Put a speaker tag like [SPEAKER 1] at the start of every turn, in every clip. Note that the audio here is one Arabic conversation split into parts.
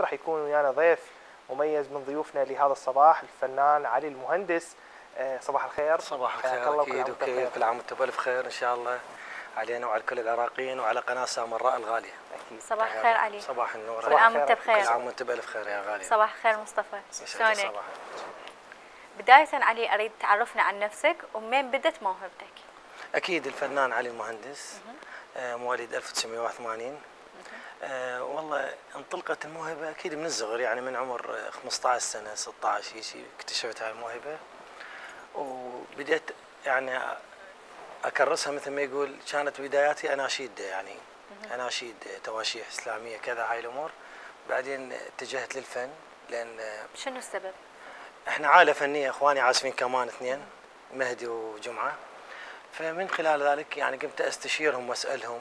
[SPEAKER 1] راح يكون ويانا ضيف مميز من ضيوفنا لهذا الصباح الفنان علي المهندس. آه، صباح الخير.
[SPEAKER 2] صباح الخير
[SPEAKER 1] الله أكيد.
[SPEAKER 2] وكيف؟ كل عام وأنت بألف خير إن شاء الله. علينا وعلى كل العراقيين وعلى قناة سامراء الغالية.
[SPEAKER 1] أكيد.
[SPEAKER 3] صباح الخير علي.
[SPEAKER 2] صباح النور.
[SPEAKER 3] كل عام
[SPEAKER 1] الخير.
[SPEAKER 3] وانت
[SPEAKER 2] كل
[SPEAKER 3] بخير
[SPEAKER 2] عام وأنت بألف خير يا غالية.
[SPEAKER 3] صباح الخير مصطفى. شلونك؟ بداية علي أريد تعرفنا عن نفسك ومن بدت موهبتك؟
[SPEAKER 2] أكيد الفنان علي المهندس. آه، مواليد 1980 آه، والله انطلقت الموهبة أكيد من الصغر يعني من عمر آه، 15 سنة 16 شيء اكتشفت هاي الموهبة. وبديت يعني أكرسها مثل ما يقول كانت بداياتي اناشيد يعني. اناشيد تواشيح إسلامية كذا هاي الأمور. بعدين اتجهت للفن لأن آه،
[SPEAKER 3] شنو السبب؟
[SPEAKER 2] إحنا عائلة فنية إخواني عازفين كمان اثنين مهدي وجمعة. فمن خلال ذلك يعني قمت أستشيرهم وأسألهم.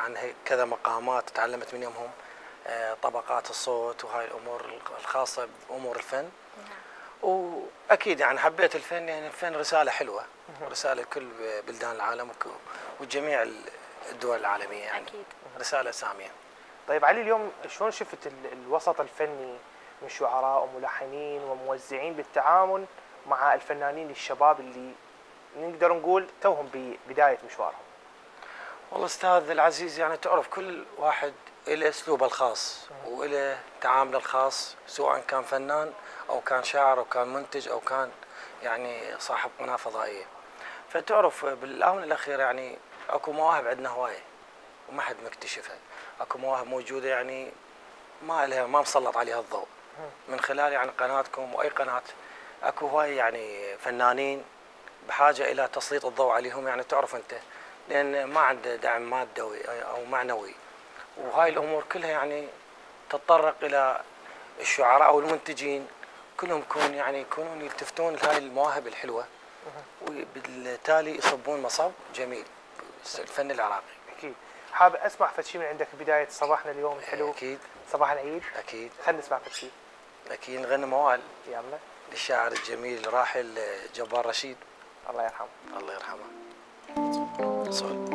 [SPEAKER 2] عن كذا مقامات تعلمت منهم هم آه، طبقات الصوت وهاي الأمور الخاصة بأمور الفن. وأكيد يعني حبيت الفن يعني الفن رسالة حلوة رسالة لكل بلدان العالم وجميع الدول العالمية يعني.
[SPEAKER 3] أكيد.
[SPEAKER 2] رسالة سامية.
[SPEAKER 1] طيب علي اليوم شلون شفت ال- الوسط الفني من شعراء وملحنين وموزعين بالتعامل مع الفنانين الشباب اللي نقدر نقول توهم ببدايه مشوارهم؟
[SPEAKER 2] والله أستاذ العزيز يعني تعرف كل واحد له أسلوبه الخاص وله تعامله الخاص سواء كان فنان أو كان شاعر أو كان منتج أو كان يعني صاحب قناه فضائية. فتعرف بالآونة الأخيرة يعني أكو مواهب عندنا هواية وما حد مكتشفها. أكو مواهب موجودة يعني ما لها ما مسلط عليها الضوء. من خلال يعني قناتكم وأي قناة أكو هواي يعني فنانين بحاجة إلى تسليط الضوء عليهم. يعني تعرف أنت لأن ما عنده دعم مادوي أو معنوي. وهاي الأمور كلها يعني تتطرق إلى الشعراء أو المنتجين. كلهم يكون يعني يكونون يلتفتون لهاي المواهب الحلوة. وبالتالي يصبون مصب جميل. الفن العراقي.
[SPEAKER 1] أكيد. حابب أسمع فد شيء من عندك بداية صباحنا اليوم الحلو؟
[SPEAKER 2] أكيد.
[SPEAKER 1] صباح العيد؟
[SPEAKER 2] أكيد.
[SPEAKER 1] خلينا نسمع فد شيء
[SPEAKER 2] أكيد. نغني موال.
[SPEAKER 1] يلا.
[SPEAKER 2] للشاعر الجميل الراحل جبار رشيد.
[SPEAKER 1] الله يرحمه.
[SPEAKER 2] الله يرحمه. صوت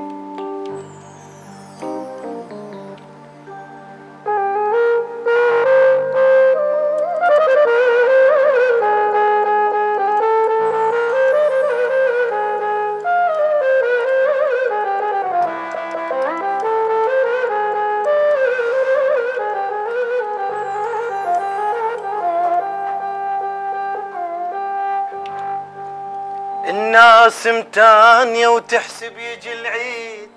[SPEAKER 2] الناس متانية وتحسب يجي العيد.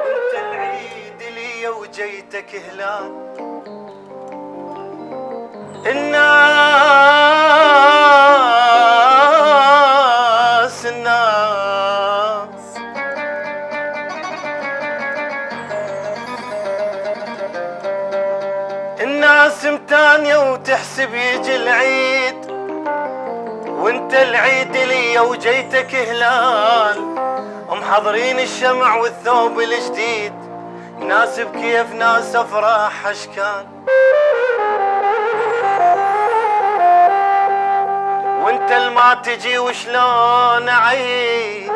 [SPEAKER 2] وانت العيد لي وجيتك هلال. الناس الناس. الناس متانية وتحسب يجي العيد. وانت العيد لي وجيتك هلال ومحضرين الشمع والثوب الجديد. ناس بكيف ناس أفراح أشكال. وانت الما تجي وشلون أعيد؟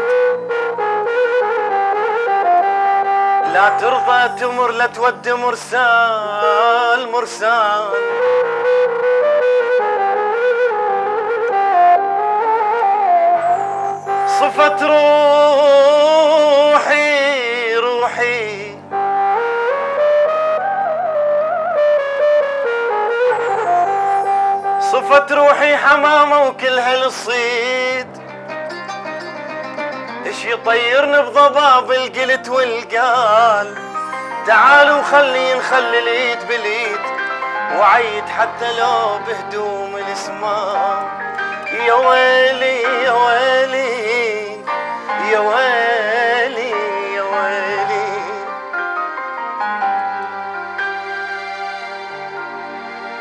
[SPEAKER 2] لا ترضى تمر لا تود مرسال مرسال. صفت روحي روحي. صفت روحي حمامة وكل هالصيد إيش يطيرني بضباب القلت والقال؟ تعالوا خلي نخلي اليد باليد وعيد حتى لو بهدوم الأسماء. يا ويلي يا ويلي. يا ويلي يا ويلي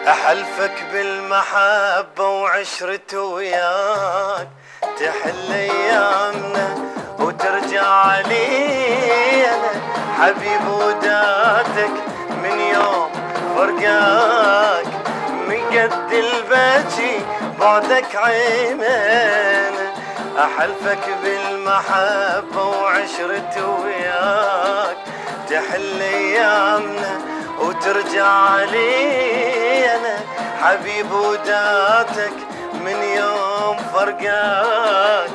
[SPEAKER 2] أحلفك بالمحبة وعشرة وياك تحل أيامنا وترجع علينا. حبيب وداتك من يوم فرقاك من قد البكي بعدك عيمين أحلفك بالمحبة وعشرة وياك تحل أيامنا وترجع علينا. حبيب وداتك من يوم فرقاك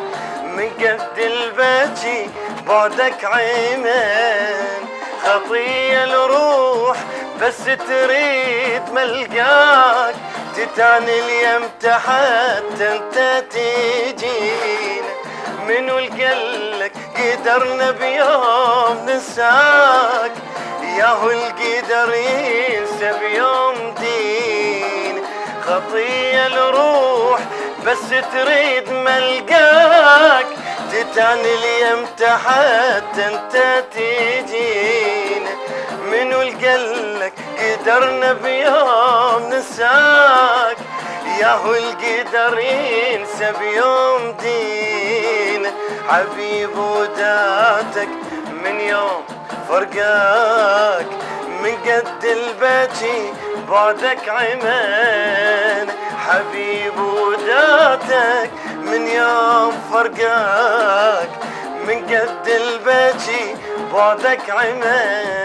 [SPEAKER 2] من قد البكي بعدك عيمين خطية الروح بس تريد ملقاك تتاني اليم تحت أنت تجينا منو القلك قدرنا بيوم نساك ياهو القدر ينسى بيوم دين. خطية الروح بس تريد ملقاك تتاني اليم تحت أنت تجينا منو القلك قدرنا بيوم نساك ياهو القدر ينسى بيوم دين. حبيب وداتك من يوم فرقاك من قد البكي بعدك عمان. حبيب وداتك من يوم فرقاك من قد البكي بعدك عمان.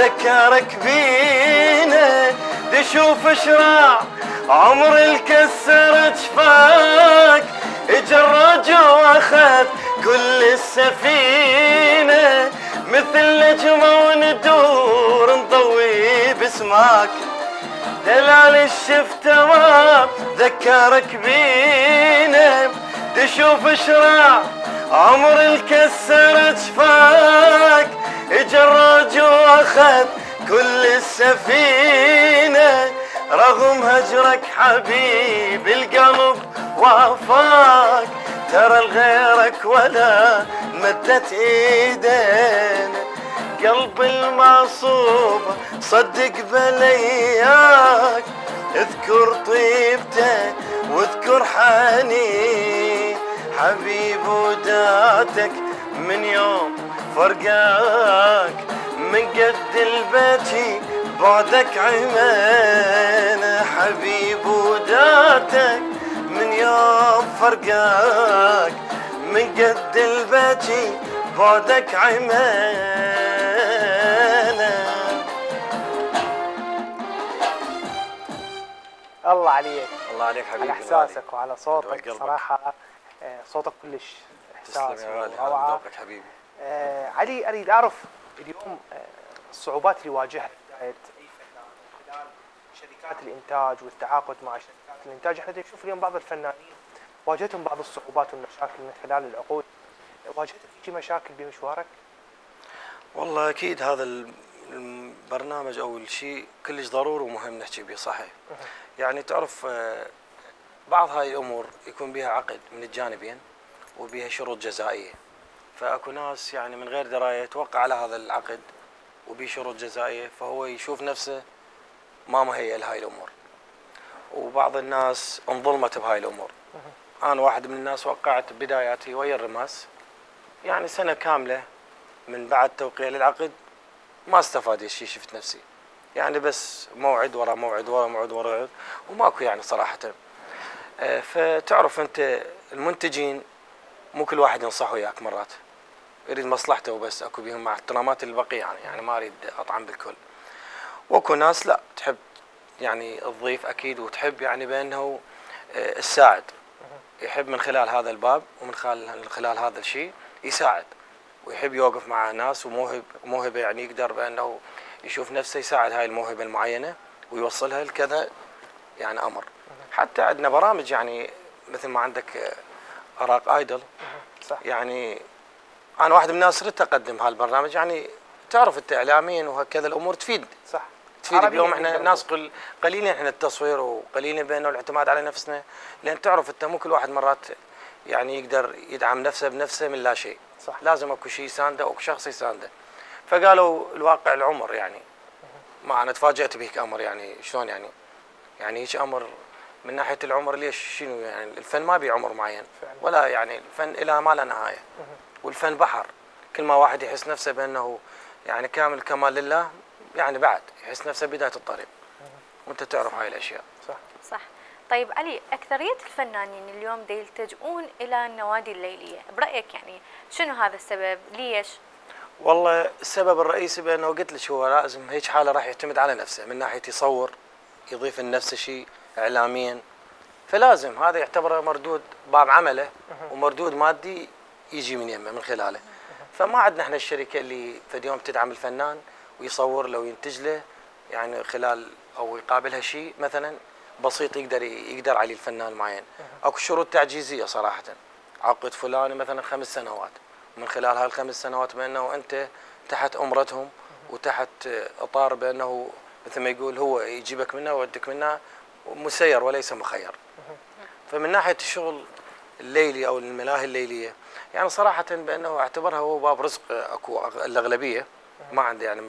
[SPEAKER 2] ذكرك بينا دشوف شراع عمر الكسر جفاك اجرج واخذ كل السفينة مثل نجمة وندور نضوي باسمك. دلال الشفتة ما ذكرك بينا تشوف شراع عمر الكسر جفاك جرج وأخذ كل السفينة رغم هجرك حبيب القلب وافاك ترى الغيرك ولا مدت إيدين. قلب المعصوب صدق بلياك اذكر طيبته واذكر حنين حبيب وداتك من يوم فرقاك من قد البكي بعدك عمان حبيب وداتك. من يوم فرقاك من قد البكي بعدك عمانا
[SPEAKER 1] الله عليك.
[SPEAKER 2] الله عليك حبيبي
[SPEAKER 1] على إحساسك وعلى صوتك. صراحة آه، صوتك كلش.
[SPEAKER 2] تسلم يا غالي هذا ذوقك حبيبي.
[SPEAKER 1] آه، علي أريد أعرف اليوم آه، الصعوبات اللي واجهها بداية أي فنان خلال شركات الإنتاج والتعاقد مع شركات الإنتاج. إحنا نشوف اليوم بعض الفنانين واجهتهم بعض الصعوبات والمشاكل من خلال العقود. واجهتك في مشاكل بمشوارك؟
[SPEAKER 2] والله أكيد هذا البرنامج أو الشيء كلش ضروري ومهم نحكي به صحيح. يعني تعرف آه، بعض هاي الأمور يكون بها عقد من الجانبين وبها شروط جزائية. فأكو ناس يعني من غير دراية توقع على هذا العقد وبه شروط جزائية فهو يشوف نفسه ما مهيئ لهاي الأمور. وبعض الناس انظلمت بهاي الأمور. أنا واحد من الناس وقعت بداياتي ويا الرماس. يعني سنة كاملة من بعد توقيع للعقد ما استفاد شيء شفت نفسي. يعني بس موعد ورا موعد ورا موعد ورا موعد وماكو يعني صراحة. آه، فتعرف أنت المنتجين مو كل واحد ينصح وياك مرات. يريد مصلحته وبس أكو بيهم مع احترامات البقية يعني يعني ما أريد أطعن بالكل. وأكو ناس لا تحب يعني تضيف أكيد وتحب يعني بانه آه، الساعد. يحب من خلال هذا الباب ومن خلال هذا الشيء يساعد. ويحب يوقف مع ناس وموهب موهبة يعني يقدر بانه يشوف نفسه يساعد هاي الموهبة المعينة ويوصلها لكذا يعني أمر. حتى عندنا برامج يعني مثل ما عندك اراق ايدل
[SPEAKER 1] صح.
[SPEAKER 2] يعني أنا واحد من الناس ردت اقدم هالبرنامج. يعني تعرف انت اعلاميا وهكذا الأمور تفيد.
[SPEAKER 1] صح.
[SPEAKER 2] تفيد اليوم.
[SPEAKER 1] إحنا
[SPEAKER 2] ناس قل قليلين إحنا التصوير وقليلين بانه الاعتماد على نفسنا. لأن تعرف أنت مو كل واحد مرات يعني يقدر يدعم نفسه بنفسه من لا شيء.
[SPEAKER 1] صح.
[SPEAKER 2] لازم أكو شيء يساندة أو شخص يساندة. فقالوا الواقع العمر يعني. ما أنا تفاجأت بهيك أمر يعني شلون يعني؟ يعني هيك أمر من ناحية العمر ليش؟ شنو يعني؟ الفن ما بيه عمر معين.
[SPEAKER 1] فعلا.
[SPEAKER 2] ولا يعني الفن إلى ما لا نهاية. والفن بحر. كل ما واحد يحس نفسه بأنه يعني كامل الكمال لله يعني بعد يحس نفسه بداية الطريق. وأنت تعرف هاي الأشياء.
[SPEAKER 1] صح.
[SPEAKER 3] صح. طيب علي أكثرية الفنانين اليوم دي يلتجئون إلى النوادي الليلية. برأيك يعني شنو هذا السبب؟ ليش؟
[SPEAKER 2] والله السبب الرئيسي بأنه قلت لك هو لازم هيك حالة راح يعتمد على نفسه. من ناحية يصور يضيف لنفسه شيء. اعلاميا. فلازم هذا يعتبره مردود باب عمله ومردود مادي يجي من يمه من خلاله. فما عندنا إحنا الشركة اللي في يوم تدعم الفنان ويصور له وينتج له يعني خلال أو يقابلها شيء مثلا بسيط يقدر يقدر عليه الفنان معين. أكو شروط تعجيزية صراحة. عقد فلان مثلا خمس سنوات. من خلال هاي الخمس سنوات بأنه أنت تحت أمرتهم وتحت إطار بأنه مثل ما يقول هو يجيبك منها ويودك منها مسير وليس مخير. فمن ناحية الشغل الليلي أو الملاهي الليلية يعني صراحة بأنه أعتبرها هو باب رزق أكو الأغلبية. ما عندي يعني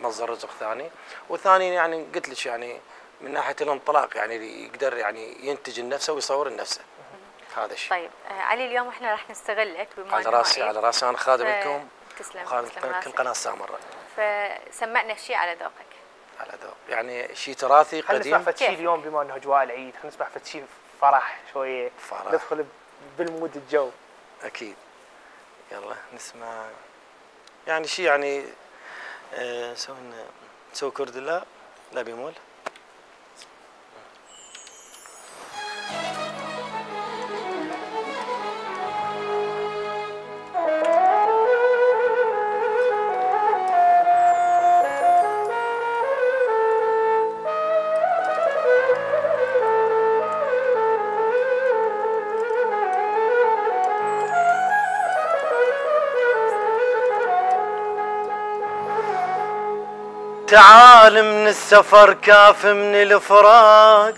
[SPEAKER 2] مصدر رزق ثاني. وثاني يعني قلت لك يعني من ناحية الانطلاق يعني يقدر يعني ينتج لنفسه ويصور لنفسه هذا الشيء.
[SPEAKER 3] طيب آه، علي اليوم إحنا راح نستغلك بما
[SPEAKER 2] على راسي. على راسي أنا خادم
[SPEAKER 3] ف-
[SPEAKER 2] لكم.
[SPEAKER 3] تسلم تسلم
[SPEAKER 2] كل. قناة سامره
[SPEAKER 3] فسمعنا شيء على ذوقك.
[SPEAKER 2] على ذوق. يعني شيء تراثي
[SPEAKER 1] خلينا نسمع
[SPEAKER 2] قديم.
[SPEAKER 1] فد شيء
[SPEAKER 3] كيف؟
[SPEAKER 1] اليوم بما إنه أجواء العيد. خلينا نسمع فد شيء فرح شوية.
[SPEAKER 2] فرح.
[SPEAKER 1] ندخل بالمود الجو.
[SPEAKER 2] أكيد. يلا نسمع. يعني شيء يعني آه سوي لنا- نسوي كرد لا لا بيمول. تعال من السفر كاف من الفراق.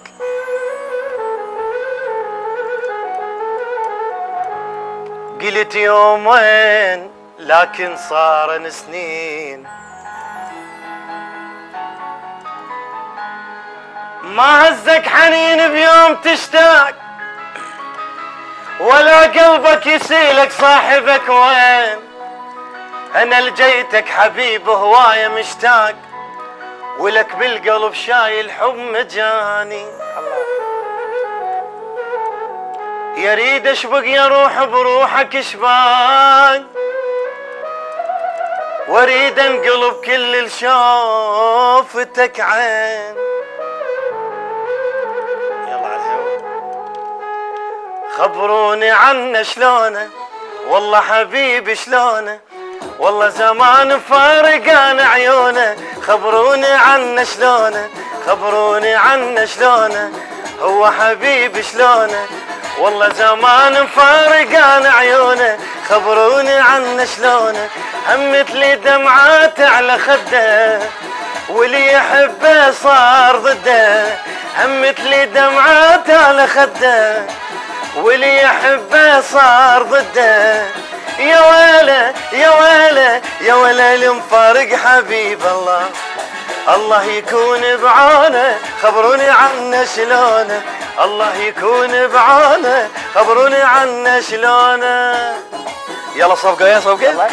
[SPEAKER 2] قلت يومين لكن صارن سنين. ما هزك حنين بيوم تشتاق ولا قلبك يسيلك صاحبك وين. أنا لجيتك حبيب هواية مشتاق. ولك بالقلب شايل حب مجاني. يريد اشبق يا روح بروحك شباق واريد انقلب كل الشوفتك عين. يلا على الهوا. خبروني عنه شلونه. والله حبيبي شلونه. والله زمان فارقان عيونه. خبروني عنه شلونه خبروني عنه شلونه هو حبيبي شلونه؟ والله زمان فارقان عيونه خبروني عنه شلونه همت لي دمعات على خده واللي يحبه صار ضده همت لي دمعات على خده. واللي يحبه صار ضده. يا ويله يا ويله يا ويله المفارق حبيب الله. الله يكون بعونه خبروني عنه شلونه. الله يكون بعونه خبروني عنه شلونه. يلا صفقة يا
[SPEAKER 1] صفقة.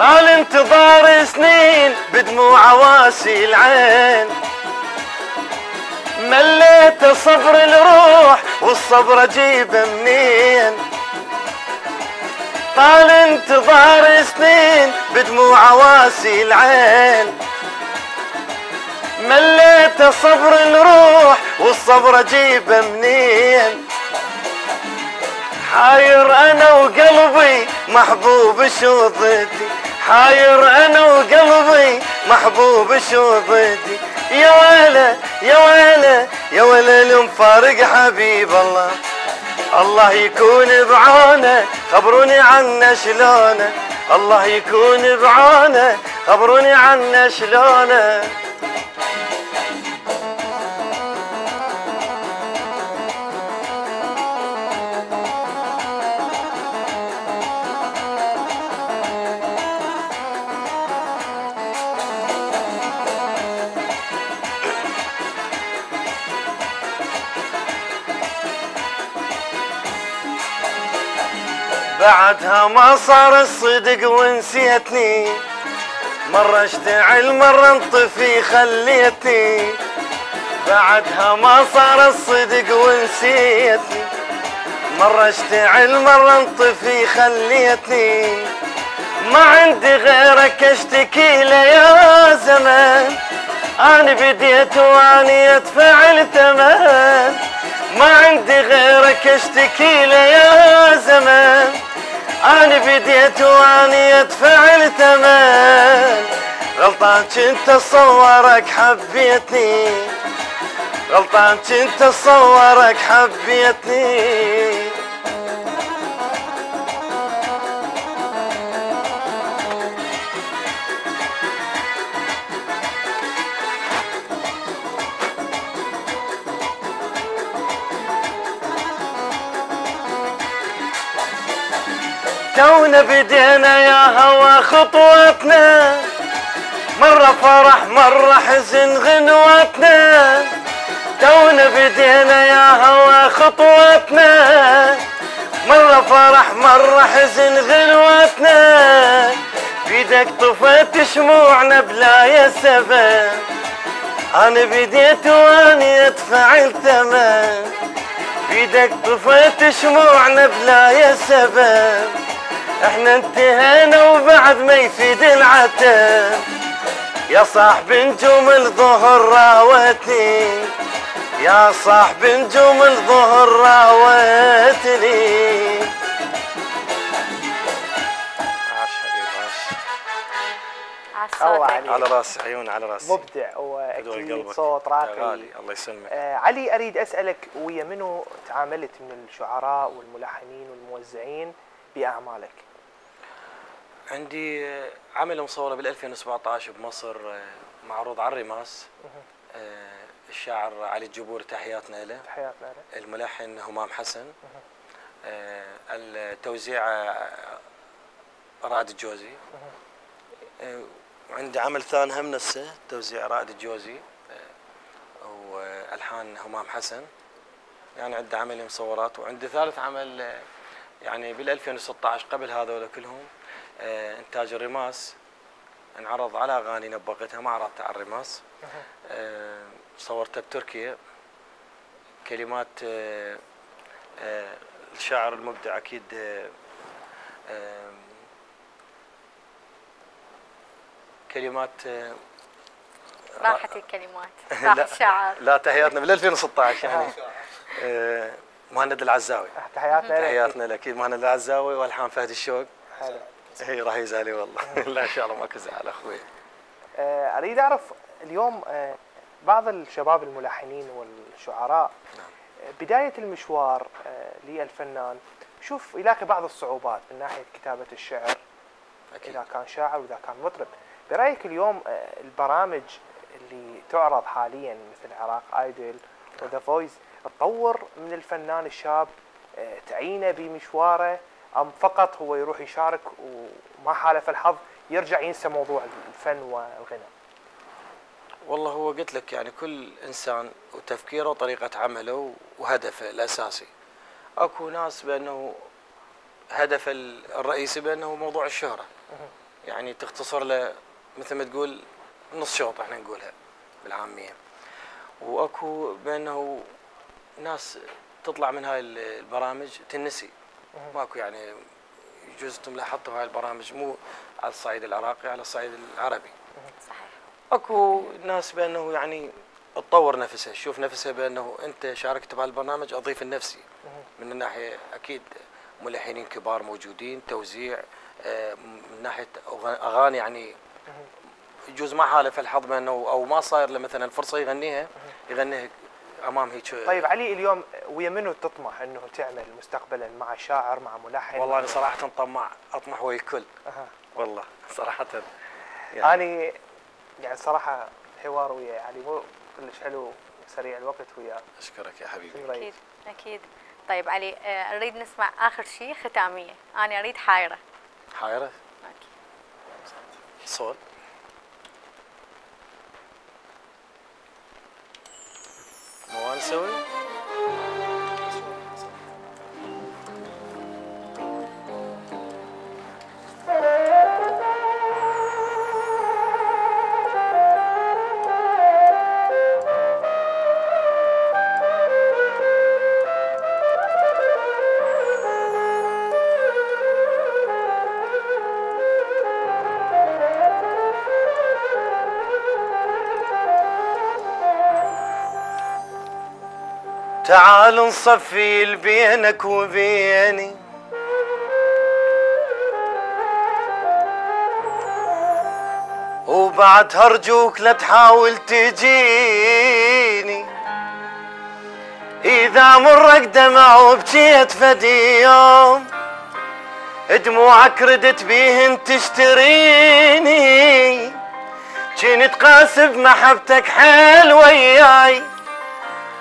[SPEAKER 2] طال انتظار سنين بدموع واسي العين. مليت صبر الروح والصبر اجيبه منين. طال انتظار سنين بدموع واسي العين. مليت صبر الروح والصبر اجيبه منين. حاير أنا وقلبي محبوب شو ضدي حاير أنا وقلبي محبوب شو ضدي
[SPEAKER 4] يا ويلة يا ويلة يا ويلة المفارق حبيب الله. الله يكون بعونه خبروني عنه شلونه. الله يكون بعونه خبروني عنه شلونه. بعدها ما صار الصدق ونسيتني. مرة اشتعل مرة انطفي خليتني. بعدها ما صار الصدق ونسيتني. مرة اشتعل مرة انطفي خليتني. ما عندي غيرك اشتكي له يا زمان أنا بديت واني ادفع الثمن ما عندي غيرك اشتكي له يا زمان أنا بديت وأني أدفع الثمن. غلطان كنت أصورك حبيتني. غلطان كنت أصورك حبيتني. تونا بدينا يا هوا خطوتنا. مرة فرح مرة حزن غنوتنا. تونا بدينا يا هوا خطوتنا. مرة فرح مرة حزن غنوتنا. بيدك طفيت شموعنا بلا يا سبب. أنا بديت واني ادفع الثمن بيدك طفيت شموعنا بلا يا سبب. إحنا انتهينا وبعد ما يفيد العتب يا صاحب نجوم الظهر راوتني. يا صاحب نجوم الظهر راوتني.
[SPEAKER 2] عاش حبيبي عاش.
[SPEAKER 3] على
[SPEAKER 1] الله عليك.
[SPEAKER 2] على راسي عيون على راسي.
[SPEAKER 1] مبدع
[SPEAKER 2] وأكيد.
[SPEAKER 1] صوت راقي.
[SPEAKER 2] غالي الله يسلمك.
[SPEAKER 1] آه علي أريد أسألك ويا منو تعاملت من الشعراء والملحنين والموزعين بأعمالك؟
[SPEAKER 2] عندي آه، عمل مصورة بال 2017 بمصر آه، معروض على الرماس. آه، الشاعر علي الجبور تحياتنا له.
[SPEAKER 1] حياتنا له.
[SPEAKER 2] الملحن همام حسن. التوزيع رائد الجوزي. وعندي عمل ثاني هم نفسه توزيع رائد الجوزي. والحان همام حسن. يعني عندي عمل مصورات وعندي ثالث عمل يعني بال 2016 قبل هذول كلهم. إنتاج الرماس. انعرض على أغاني نبقتها ما عرضتها على الرماس. آه، صورتها بتركيا. كلمات آه، آه، الشاعر المبدع أكيد آه، آه، كلمات آه،
[SPEAKER 3] راحت الكلمات. راح
[SPEAKER 2] لا
[SPEAKER 3] الشعر
[SPEAKER 2] لا تحياتنا بال 2016 يعني. آه، مهند العزاوي.
[SPEAKER 1] تحياتنا.
[SPEAKER 2] تحياتنا أكيد مهند العزاوي والحان فهد الشوق. هي راح يزعلي والله. لا إن شاء الله ماكو زعل أخوي.
[SPEAKER 1] آه، أريد أعرف اليوم آه، بعض الشباب الملحنين والشعراء
[SPEAKER 2] نعم.
[SPEAKER 1] آه، بداية المشوار آه، للفنان شوف يلاقي بعض الصعوبات من ناحية كتابة الشعر
[SPEAKER 2] أكيد.
[SPEAKER 1] إذا كان شاعر وإذا كان مطرب. برأيك اليوم البرامج اللي تعرض حاليا مثل عراق ايدل وذا فويس تطور من الفنان الشاب تعينه بمشواره؟ أم فقط هو يروح يشارك وما حالف الحظ يرجع ينسى موضوع الفن والغنى.
[SPEAKER 2] والله هو قلت لك يعني كل إنسان وتفكيره وطريقة عمله وهدفه الأساسي. أكو ناس بأنه هدف الرئيسي بأنه موضوع الشهرة. يعني تختصر له مثل ما تقول نص شوط إحنا نقولها بالعامية. وأكو بأنه ناس تطلع من هاي البرامج تنسي. ماكو يعني يجوز أنتم لاحظتوا هاي البرامج مو على الصعيد العراقي على الصعيد العربي.
[SPEAKER 3] صحيح.
[SPEAKER 2] اكو ناس بأنه يعني تطور نفسها تشوف نفسها بأنه انت شاركت بهالبرنامج اضيف النفسي. من الناحية أكيد ملحنين كبار موجودين توزيع آه، من ناحية أغاني يعني
[SPEAKER 5] يجوز ما حالف الحظ بأنه أو ما صاير له مثلا الفرصة يغنيها يغنيها امام هيك
[SPEAKER 1] طيب علي اليوم ويا منو تطمح إنه تعمل مستقبلا مع شاعر مع ملحن؟
[SPEAKER 5] والله أنا صراحة طماع. أطمح ويا الكل
[SPEAKER 1] أها.
[SPEAKER 5] والله صراحة.
[SPEAKER 1] اني يعني صراحة حوار ويا علي مو كلش حلو سريع الوقت وياه
[SPEAKER 5] أشكرك يا حبيبي؟
[SPEAKER 3] أكيد أكيد. طيب علي آه، نريد نسمع آخر شيء ختامية. أنا أريد حايرة.
[SPEAKER 5] حايرة؟
[SPEAKER 3] أوكي.
[SPEAKER 5] صوت. مو
[SPEAKER 2] تعال نصفي بينك وبيني. وبعد هرجوك لا تحاول تجيني. إذا مرك دمع وبكيت فدي يوم دموعك ردت بيهن تشتريني. كنت قاسب محبتك حيل وياي.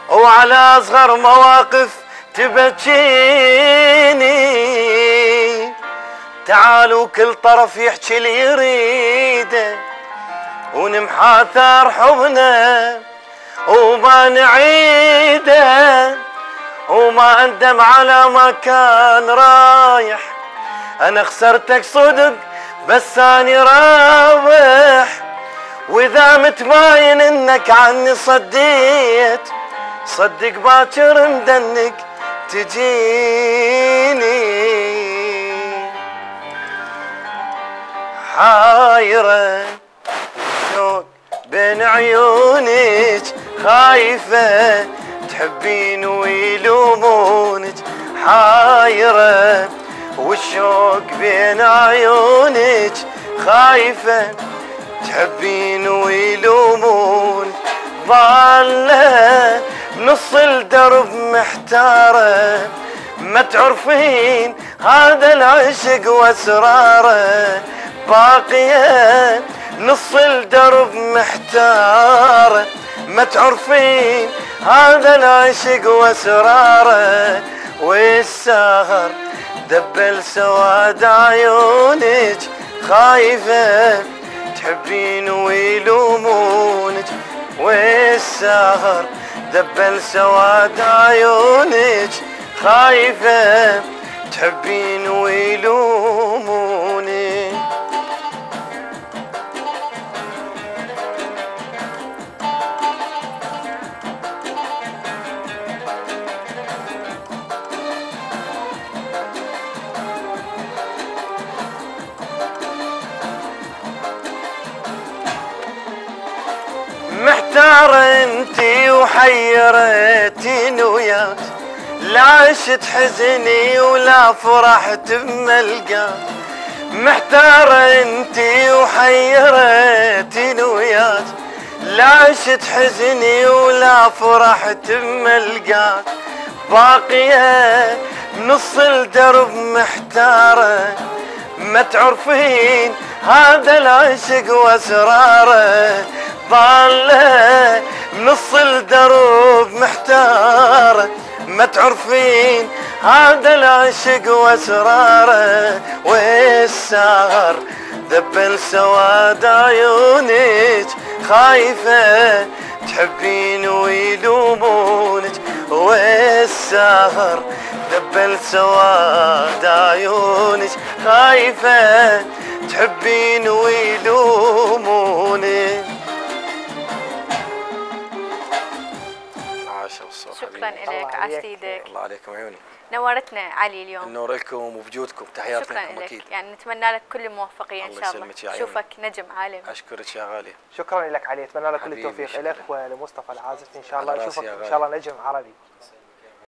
[SPEAKER 2] وعلى أصغر مواقف تبكيني. تعالوا كل طرف يحكي اللي يريده ونمحى ثار حبنا وما نعيده وما أندم على ما كان رايح. أنا خسرتك صدق بس أني رابح وإذا متباين إنك عني صديت صدق باكر مدنك تجيني. حايرة شوق بين عيونك خايفة تحبين ويلومونك. حايرة والشوق بين عيونك خايفة تحبين ويلومون ضالة بنص الدرب محتارة ما تعرفين هذا العشق وأسراره. باقية نص الدرب محتارة ما تعرفين هذا العشق وأسراره. والسهر ذبل سواد عيونك خايفة تحبين ويلومونك. والسهر ذبل سواد عيونك خايفة تحبين ويلومونك انتي وحيرتيني وياك لا عشت حزني ولا فرحت بملقاك محتارة انتي وحيرتيني وياك لا عشت حزني ولا فرحت بملقاك باقية نص الدرب محتارة ما تعرفين هذا العشق وأسراره. ضالة نص الدرب محتارة ما تعرفين هذا العشق وأسراره والسهر. ذبل سواد عيونك خايفة تحبين ويلومونك والسهر. ذبل سواد عيونك خايفة تحبين ويلومونك.
[SPEAKER 3] شكرا. لك
[SPEAKER 1] عليك.
[SPEAKER 3] إيدك
[SPEAKER 5] الله عليكم عيوني
[SPEAKER 3] نورتنا علي اليوم.
[SPEAKER 5] النور لكم وبوجودكم تحياتي
[SPEAKER 3] شكرا
[SPEAKER 5] لكم أكيد.
[SPEAKER 3] لك يعني نتمنى لك كل الموفقيه إن
[SPEAKER 5] الله
[SPEAKER 3] شاء الله.
[SPEAKER 5] يسلمك يا عيوني.
[SPEAKER 3] شوفك نجم عالم.
[SPEAKER 5] أشكرك يا غاليه
[SPEAKER 1] شكرا لك علي. أتمنى لك كل التوفيق. لك ولمصطفى العازف. إن شاء
[SPEAKER 5] على
[SPEAKER 1] الله
[SPEAKER 5] يا
[SPEAKER 1] إن
[SPEAKER 5] غالي.
[SPEAKER 1] شاء الله نجم عربي.